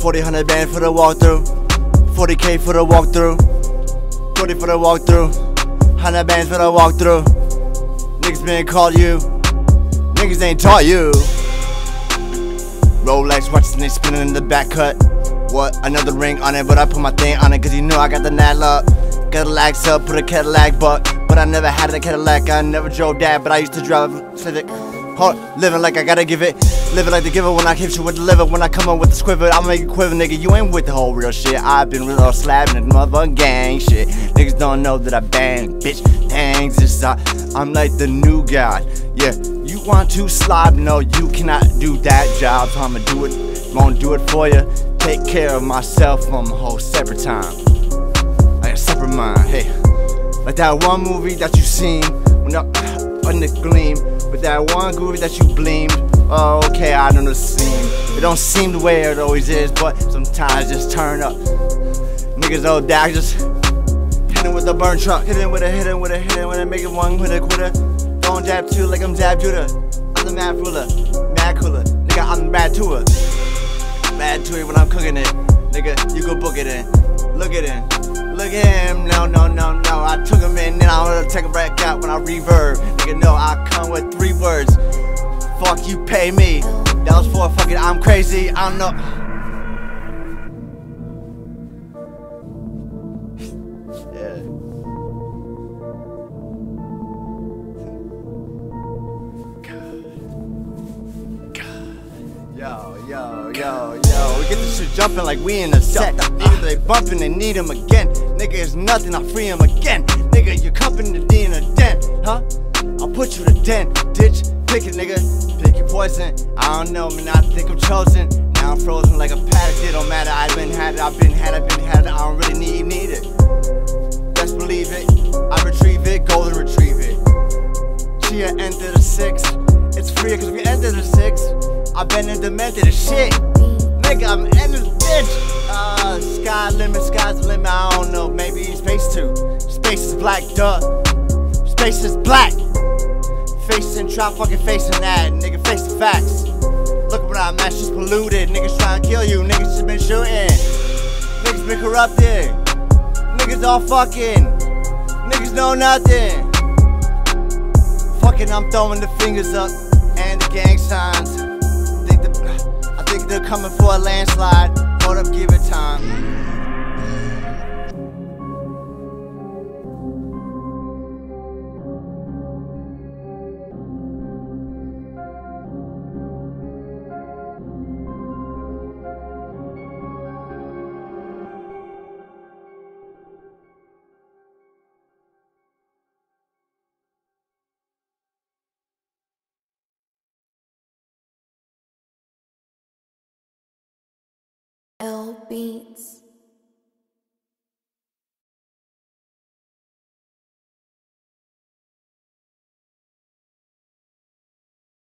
40, 100 band for the walkthrough. 40k for the walkthrough. 40 for the walkthrough. 100 bands for the walkthrough. Niggas been called you. Niggas ain't taught you. Rolex watches and they spinning in the back cut. What? Another ring on it, but I put my thing on it cause you know I got the nat up. Cadillacs up, put a Cadillac buck. But I never had a Cadillac, I never drove that, but I used to drive Civic. Hold, living like I gotta give it. Living like the giver when I hit you with the liver. When I come up with the squiver, I'ma make it quiver, nigga. You ain't with the whole real shit. I've been real slapping the motherfucking gang shit. Niggas don't know that I bang, bitch. Dang, this I, I'm like the new guy. Yeah, you want to slob? No, you cannot do that job. So I'ma do it. I'm gonna do it for you. Take care of myself on a whole separate time. I got a separate mind. Hey, like that one movie that you seen when I, on the uh, gleam. With that one groovy that you bleamed. Oh, okay, I don't know seem. It don't seem the way it always is, but sometimes just turn up. Niggas old dad just hit him with a burn truck. hitting with a hit him with a hit him with a make it one with a quitter. Don't jab two like I'm jab Judah. I'm the mad ruler, mad cooler. Nigga, I'm the bad tour. Bad to it when I'm cooking it. Nigga, you go book it in. Look at him. Look at him. No, no, no, no. I took him in, then I'm gonna take him back out when I reverb. Nigga, no, I come with three words. Fuck you, pay me. That was for fucking I'm crazy. I don't know. yeah. Yo, yo, yo, yo, get this shit jumping like we in a set. Nigga, they bumping, they need him again. Nigga, it's nothing, I free him again. Nigga, you're company to D in a dent, huh? I'll put you to dent, ditch, pick it, nigga. Pick your poison. I don't know, man, I think I'm chosen. Now I'm frozen like a paddock, it don't matter. I've been had it, I've been had it, I've been had it. I don't really need, need it. Best believe it, I retrieve it, golden retrieve it. Chia enter the six. It's free cause we enter the six. I've been in demented as shit. Nigga, I'm in this bitch. Uh, sky limit, sky's the limit. I don't know, maybe space too. Space is black, duh. Space is black. Facing, try fucking facing that. Nigga, face the facts. Look what I'm at, she's polluted. Niggas trying to kill you. Niggas just been shooting. Niggas been corrupted. Niggas all fucking. Niggas know nothing. Fucking, I'm throwing the fingers up and the gang signs. They're coming for a landslide. Hold up, give it time. L Beats.